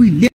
tranquilidade